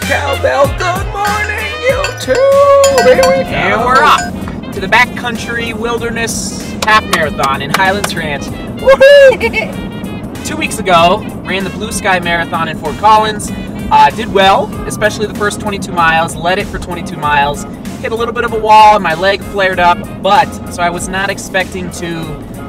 cowbell. Good morning, YouTube. Here we go. And we're off to the backcountry wilderness half marathon in Highlands Ranch. Woohoo! Two weeks ago, ran the Blue Sky Marathon in Fort Collins. Uh, did well, especially the first 22 miles. Led it for 22 miles. Hit a little bit of a wall, and my leg flared up. But so I was not expecting to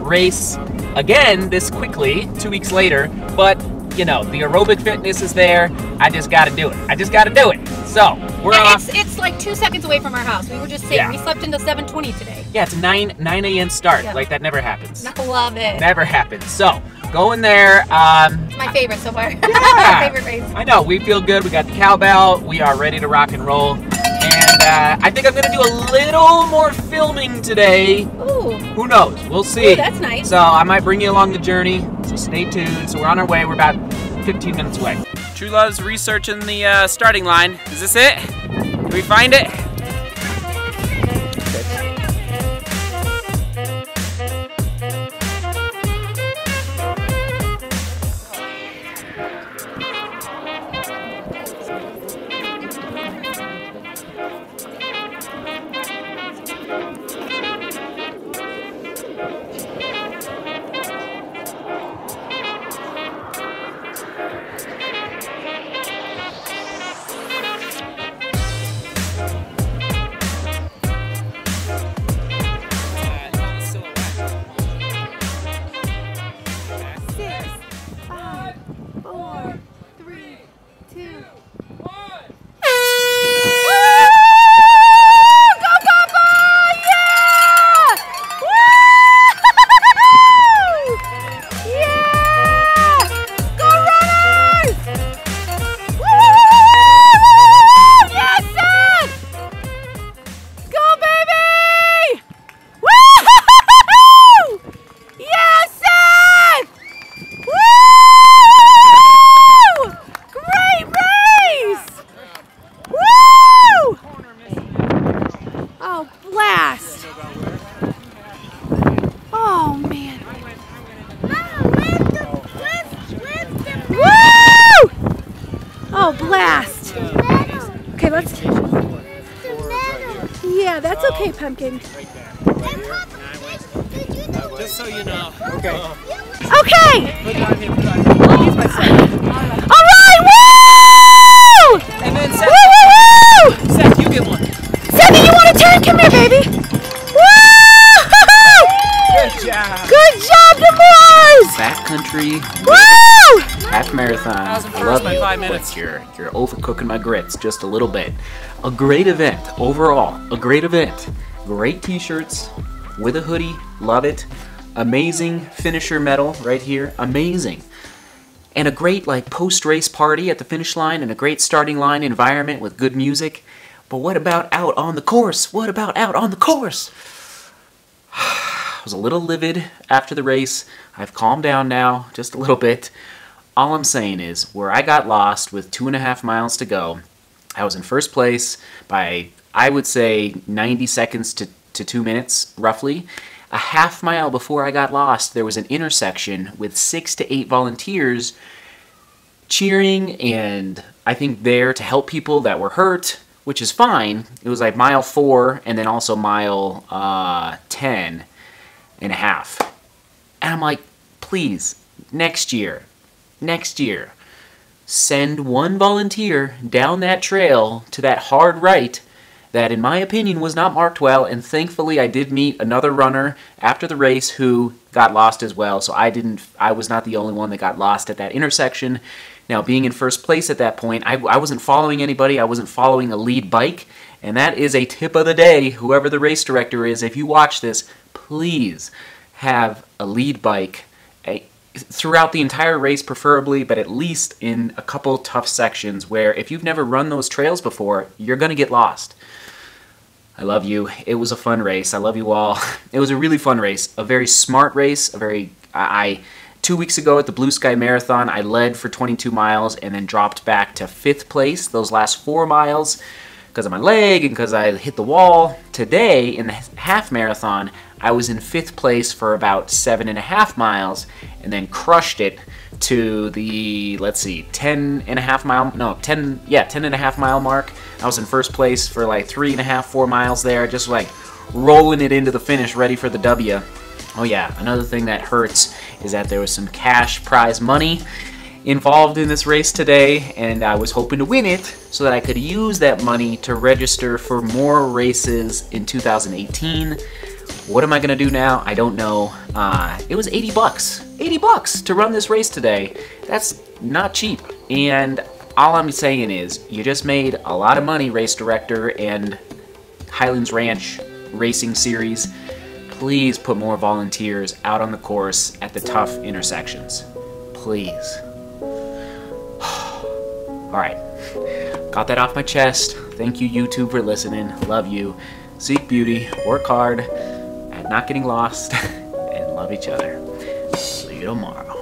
race again this quickly. Two weeks later, but you know the aerobic fitness is there. I just got to do it. I just got to do it. So we're Yeah, off. it's, it's like two seconds away from our house. We were just saying Yeah. we slept until 7:20 today. Yeah, it's 9 9 a.m. start. Yeah. Like that never happens. I love it. Never happens. So going there. Um, It's my favorite so far. Yeah. my favorite race. I know we feel good. We got the cowbell. We are ready to rock and roll. And uh, I think I'm gonna do a little more filming today. Ooh, Who knows? We'll see. Ooh, that's nice. So I might bring you along the journey. So stay tuned. So we're on our way. We're about 15 minutes away. True Love's researching the uh, starting line. Is this it? Did we find it? Six, Blast! Oh, man. Woo! Oh, blast! Okay, let's. Yeah, that's okay, Pumpkin. Just so you know. Okay. Put I love you, five but minutes. You're you're overcooking my grits just a little bit. A great event overall. A great event. Great T-shirts with a hoodie. Love it. Amazing finisher medal right here. Amazing. And a great like post-race party at the finish line and a great starting line environment with good music. But what about out on the course? What about out on the course? I was a little livid after the race. I've calmed down now, just a little bit. All I'm saying is, where I got lost with two and a half miles to go, I was in first place by, I would say, 90 seconds to, to two minutes, roughly. A half mile before I got lost, there was an intersection with six to eight volunteers cheering and I think there to help people that were hurt, which is fine. It was like mile four and then also mile uh, 10 and a half. And I'm like, please, next year, next year, send one volunteer down that trail to that hard right that, in my opinion, was not marked well. And thankfully, I did meet another runner after the race who got lost as well. So I didn't, I was not the only one that got lost at that intersection. Now, being in first place at that point, I, I wasn't following anybody. I wasn't following a lead bike. And that is a tip of the day, whoever the race director is. If you watch this, please have a lead bike a, throughout the entire race, preferably, but at least in a couple tough sections where if you've never run those trails before, you're going to get lost. I love you. It was a fun race. I love you all. It was a really fun race. A very smart race. A very I I- two weeks ago at the Blue Sky Marathon, I led for 22 miles and then dropped back to fifth place those last four miles because of my leg and because I hit the wall. Today in the half marathon, I was in fifth place for about seven and a half miles and then crushed it to the let's see 10 and a half mile no 10 yeah 10 and a half mile mark. I was in first place for like three and a half four miles there just like rolling it into the finish ready for the w. Oh yeah another thing that hurts is that there was some cash prize money involved in this race today and i was hoping to win it so that i could use that money to register for more races in 2018 what am I gonna do now? I don't know. Uh, it was 80 bucks. 80 bucks to run this race today. That's not cheap. And all I'm saying is, you just made a lot of money, race director and Highlands Ranch Racing Series. Please put more volunteers out on the course at the tough intersections. Please. Alright. Got that off my chest. Thank you, YouTube, for listening. Love you. Seek beauty. Work hard not getting lost, and love each other. See you tomorrow.